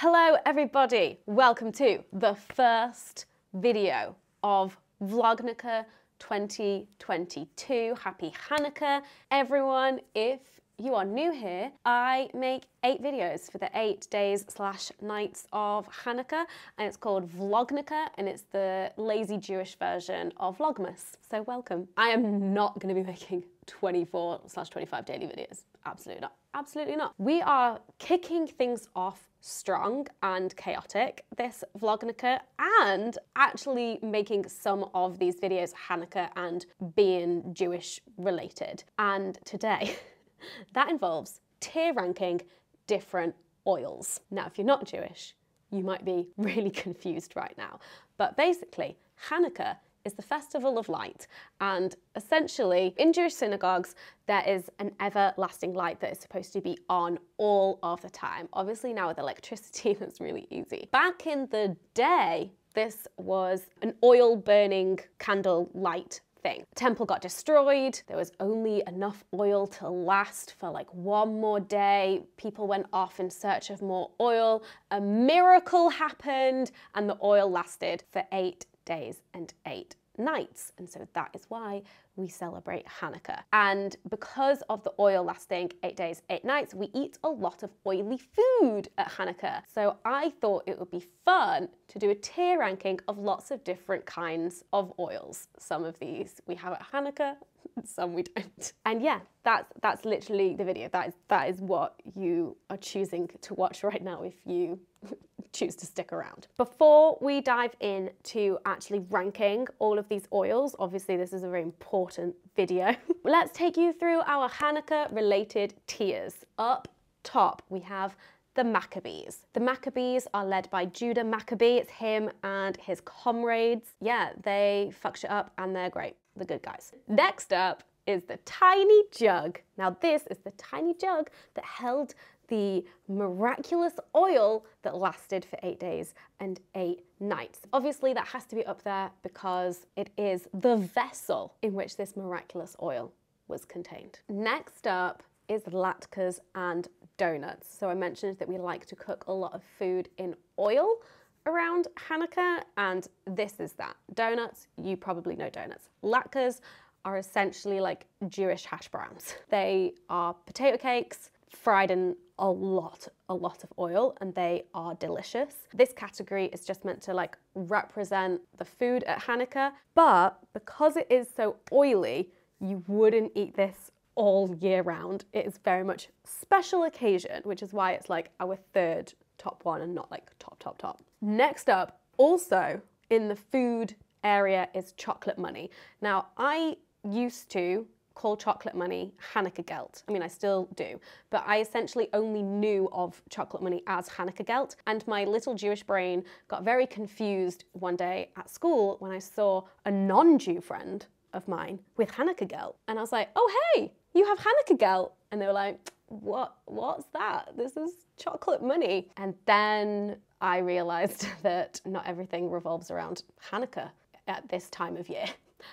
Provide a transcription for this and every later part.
Hello everybody, welcome to the first video of Vlognukah 2022. Happy Hanukkah everyone. If you are new here, I make eight videos for the eight days slash nights of Hanukkah and it's called Vlognukah and it's the lazy Jewish version of Vlogmas. So welcome. I am not going to be making 24 slash 25 daily videos. Absolutely not. Absolutely not. We are kicking things off strong and chaotic this Vlognukah and actually making some of these videos Hanukkah and being Jewish related. And today, that involves tier ranking different oils. Now, if you're not Jewish, you might be really confused right now. But basically, Hanukkah is the festival of light. And essentially, in Jewish synagogues, there is an everlasting light that is supposed to be on all of the time. Obviously, now with electricity, that's really easy. Back in the day, this was an oil burning candle light thing. temple got destroyed. There was only enough oil to last for like one more day. People went off in search of more oil. A miracle happened and the oil lasted for eight days and eight nights. And so that is why we celebrate Hanukkah. And because of the oil lasting eight days, eight nights, we eat a lot of oily food at Hanukkah. So I thought it would be fun to do a tier ranking of lots of different kinds of oils. Some of these we have at Hanukkah, some we don't. And yeah, that's that's literally the video. That is that is what you are choosing to watch right now if you choose to stick around. Before we dive in to actually ranking all of these oils, obviously this is a very important video, let's take you through our Hanukkah related tiers. Up top, we have the Maccabees. The Maccabees are led by Judah Maccabee. It's him and his comrades. Yeah, they fuck shit up and they're great. The good guys. Next up is the tiny jug. Now this is the tiny jug that held the miraculous oil that lasted for eight days and eight nights. Obviously, that has to be up there because it is the vessel in which this miraculous oil was contained. Next up is latkes and donuts. So I mentioned that we like to cook a lot of food in oil around Hanukkah, and this is that. Donuts, you probably know donuts. Latkes are essentially like Jewish hash browns. They are potato cakes fried in a lot, a lot of oil and they are delicious. This category is just meant to like represent the food at Hanukkah, but because it is so oily, you wouldn't eat this all year round. It is very much special occasion, which is why it's like our third top one and not like top, top, top. Next up, also in the food area is chocolate money. Now, I used to call chocolate money Hanukkah Gelt. I mean, I still do, but I essentially only knew of chocolate money as Hanukkah Gelt. And my little Jewish brain got very confused one day at school when I saw a non Jew friend of mine with Hanukkah Gelt. And I was like, oh, hey, you have Hanukkah Gelt. And they were like, what, what's that? This is chocolate money. And then I realized that not everything revolves around Hanukkah at this time of year.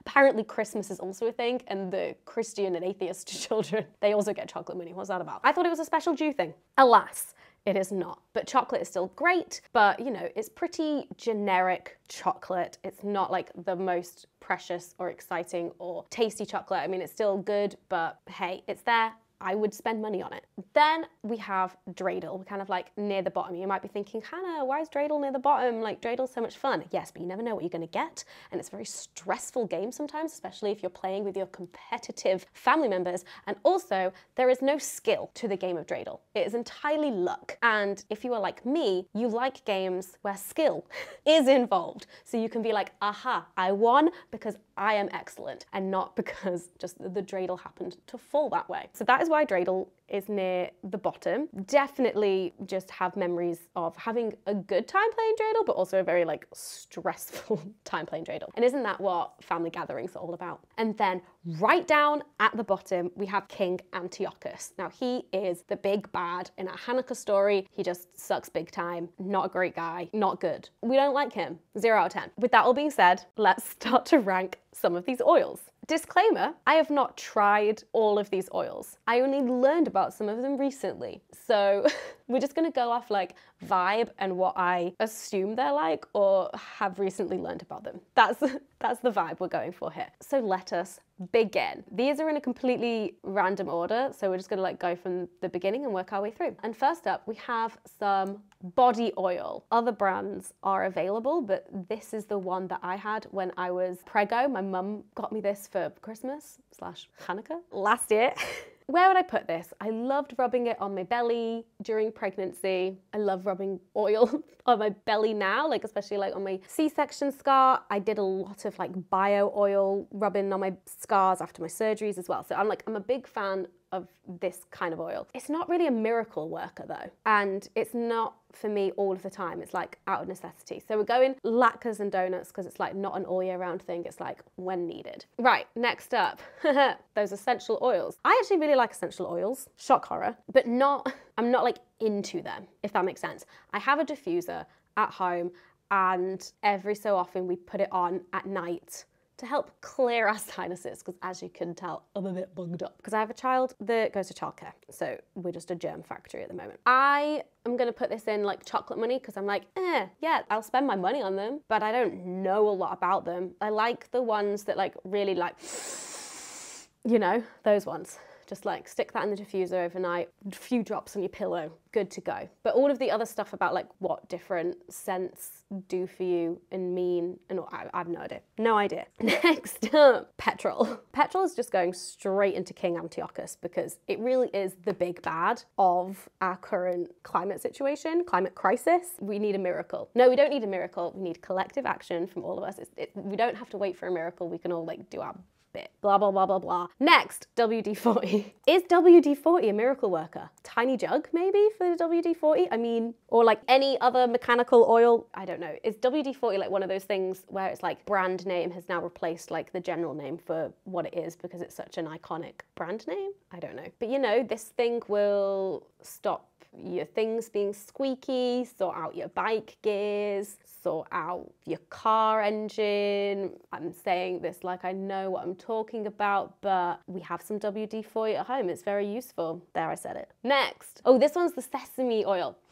Apparently Christmas is also a thing and the Christian and atheist children, they also get chocolate money. What's that about? I thought it was a special Jew thing. Alas, it is not. But chocolate is still great, but you know, it's pretty generic chocolate. It's not like the most precious or exciting or tasty chocolate. I mean, it's still good, but hey, it's there. I would spend money on it. Then we have dreidel, kind of like near the bottom. You might be thinking, Hannah, why is dreidel near the bottom? Like dreidel so much fun. Yes, but you never know what you're gonna get. And it's a very stressful game sometimes, especially if you're playing with your competitive family members. And also, there is no skill to the game of dreidel. It is entirely luck. And if you are like me, you like games where skill is involved. So you can be like, aha, I won because I am excellent and not because just the dreidel happened to fall that way. So that is why dreidel is near the bottom. Definitely just have memories of having a good time playing dreidel, but also a very like stressful time playing dreidel. And isn't that what family gatherings are all about? And then right down at the bottom, we have King Antiochus. Now he is the big bad in our Hanukkah story. He just sucks big time, not a great guy, not good. We don't like him, zero out of 10. With that all being said, let's start to rank some of these oils. Disclaimer I have not tried all of these oils. I only learned about some of them recently. So we're just gonna go off like vibe and what I assume they're like or have recently learned about them. That's that's the vibe we're going for here. So let us begin. These are in a completely random order, so we're just gonna like go from the beginning and work our way through. And first up, we have some body oil. Other brands are available, but this is the one that I had when I was prego. My mum got me this for Christmas slash Hanukkah last year. Where would I put this? I loved rubbing it on my belly during pregnancy. I love rubbing oil on my belly now, like especially like on my C-section scar. I did a lot of like bio oil rubbing on my scars after my surgeries as well. So I'm like, I'm a big fan of this kind of oil. It's not really a miracle worker though, and it's not for me all of the time. It's like out of necessity. So we're going latkes and donuts because it's like not an all year round thing. It's like when needed. Right, next up, those essential oils. I actually really like essential oils, shock horror, but not, I'm not like into them, if that makes sense. I have a diffuser at home and every so often we put it on at night to help clear our sinuses because as you can tell I'm a bit bugged up because I have a child that goes to childcare so we're just a germ factory at the moment. I am going to put this in like chocolate money because I'm like eh yeah I'll spend my money on them but I don't know a lot about them. I like the ones that like really like you know those ones just like stick that in the diffuser overnight, a few drops on your pillow, good to go. But all of the other stuff about like what different scents do for you and mean, and I, I have no idea. No idea. Next up, petrol. Petrol is just going straight into King Antiochus because it really is the big bad of our current climate situation, climate crisis. We need a miracle. No, we don't need a miracle. We need collective action from all of us. It, we don't have to wait for a miracle. We can all like do our bit. Blah, blah, blah, blah, blah. Next, WD-40. Is WD-40 a miracle worker? Tiny jug, maybe, for the WD-40? I mean, or like any other mechanical oil? I don't know. Is WD-40 like one of those things where it's like brand name has now replaced like the general name for what it is because it's such an iconic brand name? I don't know. But you know, this thing will stop your things being squeaky, sort out your bike gears, sort out your car engine. I'm saying this like I know what I'm talking about, but we have some WD-40 at home. It's very useful. There, I said it. Next. Oh, this one's the sesame oil.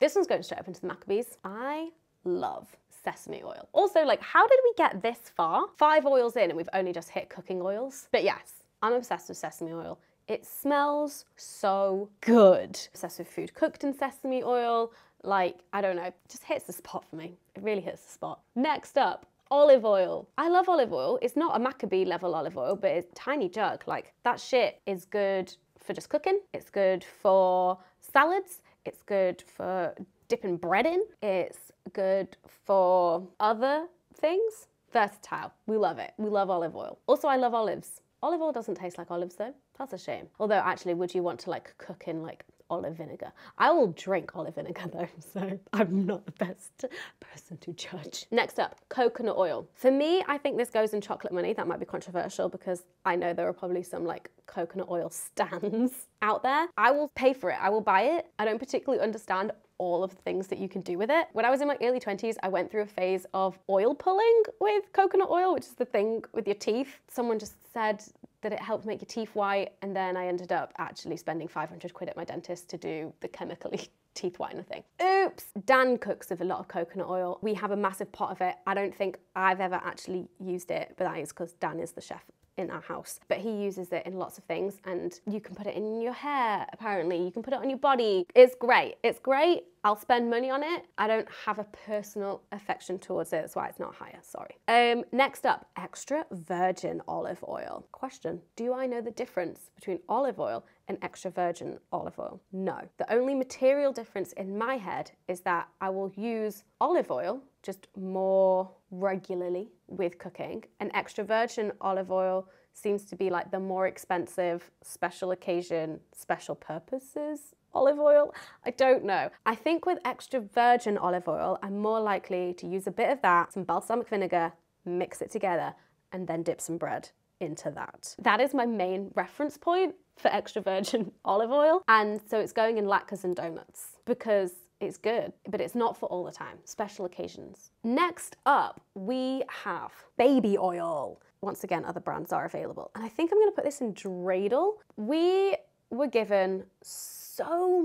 This one's going straight up into the Maccabees. I love sesame oil. Also, like, how did we get this far? Five oils in and we've only just hit cooking oils. But yes, I'm obsessed with sesame oil. It smells so good. Obsessed with food cooked in sesame oil. Like, I don't know, just hits the spot for me. It really hits the spot. Next up, olive oil. I love olive oil. It's not a Maccabee level olive oil, but it's tiny jug. Like, that shit is good for just cooking. It's good for salads. It's good for dipping bread in. It's good for other things. Versatile. We love it. We love olive oil. Also, I love olives. Olive oil doesn't taste like olives though. That's a shame. Although actually, would you want to like cook in like olive vinegar? I will drink olive vinegar though, so I'm not the best person to judge. Next up, coconut oil. For me, I think this goes in chocolate money. That might be controversial because I know there are probably some like coconut oil stands out there. I will pay for it. I will buy it. I don't particularly understand all of the things that you can do with it. When I was in my early 20s, I went through a phase of oil pulling with coconut oil, which is the thing with your teeth. Someone just said that it helped make your teeth white, and then I ended up actually spending 500 quid at my dentist to do the chemically teeth whitener thing. Oops! Dan cooks with a lot of coconut oil. We have a massive pot of it. I don't think I've ever actually used it, but that is because Dan is the chef in our house. But he uses it in lots of things and you can put it in your hair, apparently. You can put it on your body. It's great. It's great. I'll spend money on it. I don't have a personal affection towards it. That's why it's not higher, sorry. Um, next up, extra virgin olive oil. Question, do I know the difference between olive oil and extra virgin olive oil? No. The only material difference in my head is that I will use olive oil just more regularly with cooking. And extra virgin olive oil seems to be like the more expensive special occasion, special purposes olive oil? I don't know. I think with extra virgin olive oil, I'm more likely to use a bit of that, some balsamic vinegar, mix it together, and then dip some bread into that. That is my main reference point for extra virgin olive oil. And so it's going in latkes and donuts because It's good, but it's not for all the time, special occasions. Next up, we have baby oil. Once again, other brands are available. And I think I'm gonna put this in Dreidel. We were given so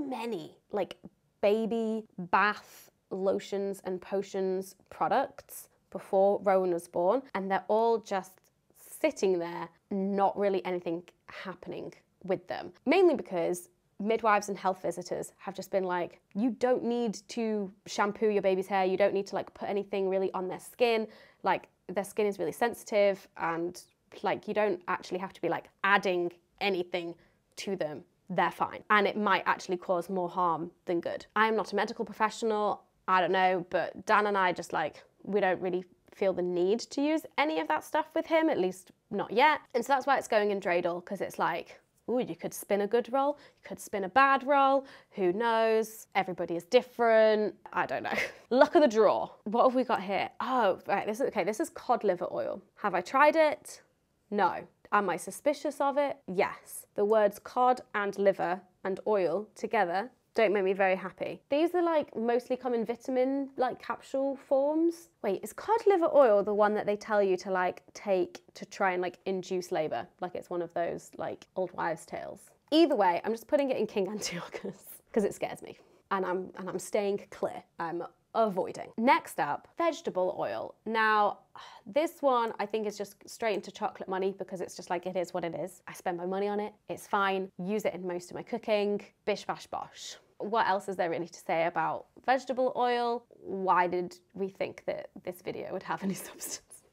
many like baby bath lotions and potions products before Rowan was born, and they're all just sitting there, not really anything happening with them. Mainly because midwives and health visitors have just been like, you don't need to shampoo your baby's hair, you don't need to like put anything really on their skin. Like their skin is really sensitive and like you don't actually have to be like adding anything to them. They're fine. And it might actually cause more harm than good. I am not a medical professional. I don't know, but Dan and I just like, we don't really feel the need to use any of that stuff with him, at least not yet. And so that's why it's going in Dreidel, because it's like, ooh, you could spin a good roll, you could spin a bad roll, who knows? Everybody is different. I don't know. Luck of the draw. What have we got here? Oh, right, this is okay, this is cod liver oil. Have I tried it? No. Am I suspicious of it? Yes. The words cod and liver and oil together don't make me very happy. These are like mostly come in vitamin like capsule forms. Wait, is cod liver oil the one that they tell you to like take to try and like induce labor? Like it's one of those like old wives tales. Either way, I'm just putting it in King Antiochus because it scares me and I'm and I'm staying clear. I'm avoiding. Next up, vegetable oil. Now, this one I think is just straight into chocolate money because it's just like it is what it is. I spend my money on it. It's fine. Use it in most of my cooking. Bish bash bosh what else is there really to say about vegetable oil? Why did we think that this video would have any substance?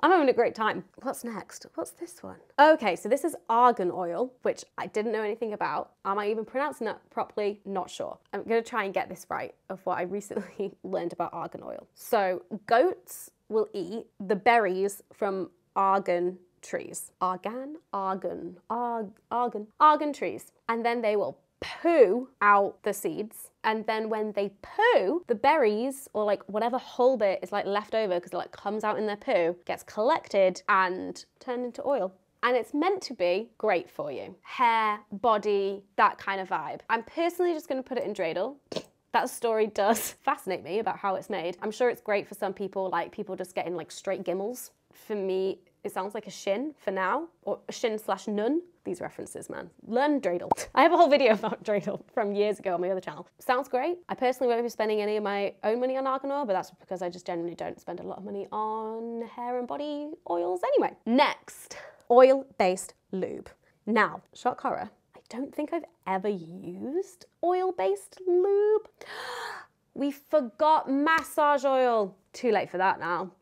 I'm having a great time. What's next? What's this one? Okay, so this is argan oil, which I didn't know anything about. Am I even pronouncing that properly? Not sure. I'm gonna try and get this right of what I recently learned about argan oil. So goats will eat the berries from argan trees. Argan? Argan. Arg argan. Argan trees. And then they will poo out the seeds and then when they poo the berries or like whatever whole bit is like left over because it like comes out in their poo gets collected and turned into oil and it's meant to be great for you hair body that kind of vibe i'm personally just to put it in dreidel that story does fascinate me about how it's made. I'm sure it's great for some people, like people just getting like straight gimmels. For me, it sounds like a shin for now, or a shin slash nun. These references, man. Learn dreidel. I have a whole video about dreidel from years ago on my other channel. Sounds great. I personally won't be spending any of my own money on argan oil, but that's because I just generally don't spend a lot of money on hair and body oils anyway. Next, oil-based lube. Now, shock horror, I don't think I've ever used oil-based lube. We forgot massage oil. Too late for that now.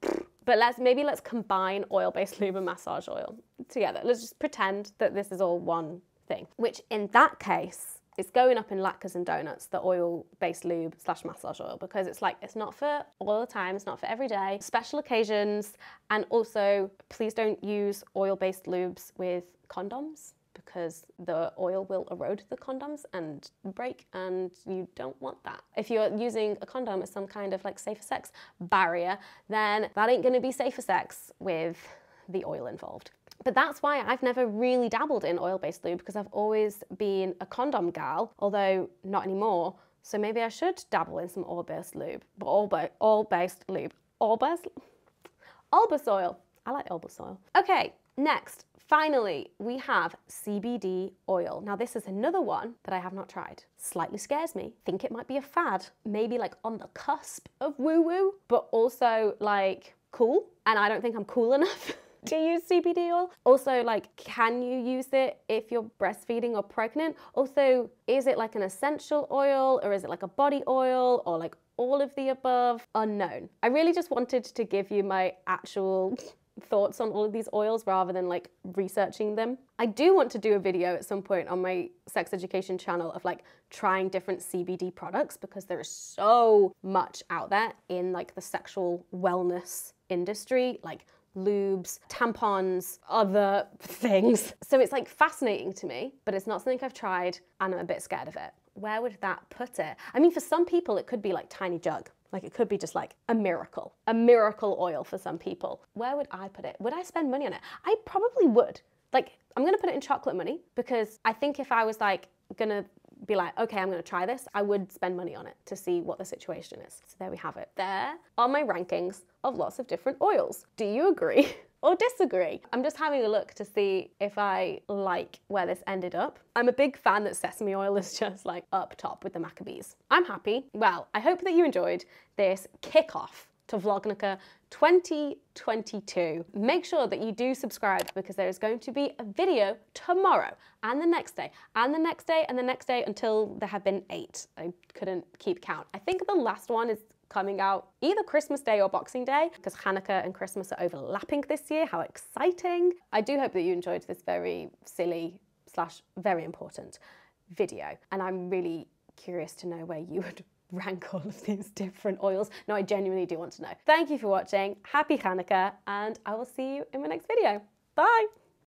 But let's maybe let's combine oil-based lube and massage oil together. Let's just pretend that this is all one thing, which in that case is going up in latkes and donuts, the oil-based lube slash massage oil, because it's like, it's not for all the time, it's not for every day, special occasions, and also please don't use oil-based lubes with condoms because the oil will erode the condoms and break and you don't want that. If you're using a condom as some kind of like safer sex barrier, then that ain't gonna be safer sex with the oil involved. But that's why I've never really dabbled in oil-based lube because I've always been a condom gal, although not anymore. So maybe I should dabble in some oil-based lube, but oil-based lube, oil-based, Olbas oil. I like Olbas oil. Okay, next, Finally, we have CBD oil. Now this is another one that I have not tried. Slightly scares me. Think it might be a fad, maybe like on the cusp of woo woo, but also like cool. And I don't think I'm cool enough to use CBD oil. Also, like, can you use it if you're breastfeeding or pregnant? Also, is it like an essential oil or is it like a body oil or like all of the above? Unknown. I really just wanted to give you my actual thoughts on all of these oils rather than like researching them. I do want to do a video at some point on my sex education channel of like trying different CBD products because there is so much out there in like the sexual wellness industry, like lubes, tampons, other things. So it's like fascinating to me, but it's not something I've tried and I'm a bit scared of it. Where would that put it? I mean, for some people, it could be like tiny jug. Like it could be just like a miracle, a miracle oil for some people. Where would I put it? Would I spend money on it? I probably would. Like I'm gonna put it in chocolate money because I think if I was like gonna be like, okay, I'm gonna try this, I would spend money on it to see what the situation is. So there we have it. There are my rankings of lots of different oils. Do you agree? or disagree. I'm just having a look to see if I like where this ended up. I'm a big fan that sesame oil is just like up top with the Maccabees. I'm happy. Well, I hope that you enjoyed this kickoff to Vlognukah 2022. Make sure that you do subscribe because there is going to be a video tomorrow and the next day and the next day and the next day until there have been eight. I couldn't keep count. I think the last one is coming out either Christmas Day or Boxing Day because Hanukkah and Christmas are overlapping this year. How exciting! I do hope that you enjoyed this very silly slash very important video and I'm really curious to know where you would rank all of these different oils. No, I genuinely do want to know. Thank you for watching. Happy Hanukkah and I will see you in my next video. Bye!